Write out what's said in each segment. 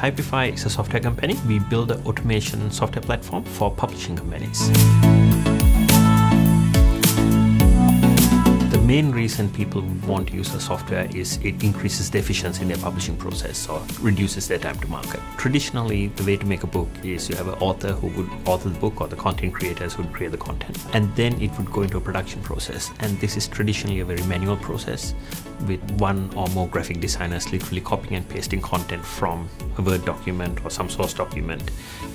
Typefi is a software company. We build an automation software platform for publishing companies. Main reason people want to use the software is it increases the efficiency in their publishing process or reduces their time to market. Traditionally, the way to make a book is you have an author who would author the book or the content creators who would create the content and then it would go into a production process and this is traditionally a very manual process with one or more graphic designers literally copying and pasting content from a Word document or some source document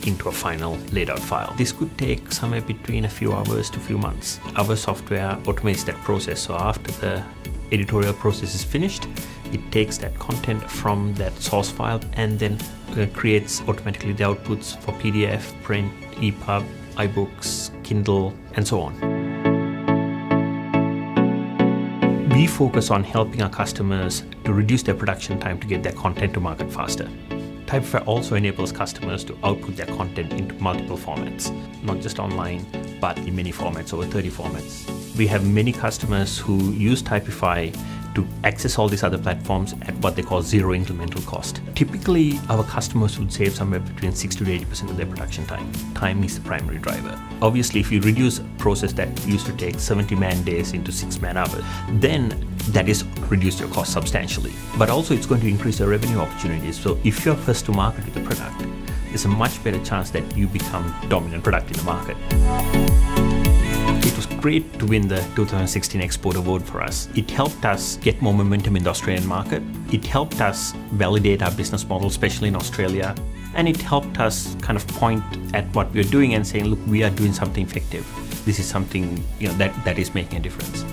into a final laid out file. This could take somewhere between a few hours to a few months. Our software automates that process so after the editorial process is finished, it takes that content from that source file and then uh, creates automatically the outputs for PDF, print, EPUB, iBooks, Kindle, and so on. We focus on helping our customers to reduce their production time to get their content to market faster. Typefi also enables customers to output their content into multiple formats, not just online, but in many formats, over 30 formats. We have many customers who use Typefi to access all these other platforms at what they call zero incremental cost. Typically, our customers would save somewhere between 60 to 80% of their production time. Time is the primary driver. Obviously, if you reduce a process that used to take 70 man days into 6 man hours, then that is reduce your cost substantially. But also it's going to increase your revenue opportunities. So if you're first to market with a product, there's a much better chance that you become dominant product in the market great to win the 2016 Export Award for us. It helped us get more momentum in the Australian market. It helped us validate our business model, especially in Australia. And it helped us kind of point at what we're doing and saying, look, we are doing something effective. This is something you know, that, that is making a difference.